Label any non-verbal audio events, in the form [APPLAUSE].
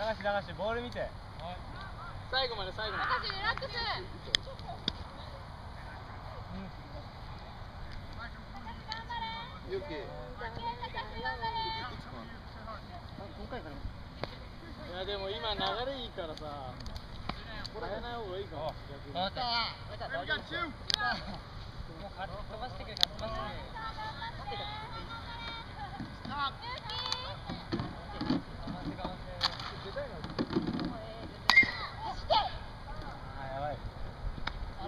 し流しボール見て。最後まで最後まで。高橋リラックスゆきいやでも今流れいいからさ。変えない方がいいかも [LAUGHS] 飛ばしてくれ飛ばしてくれ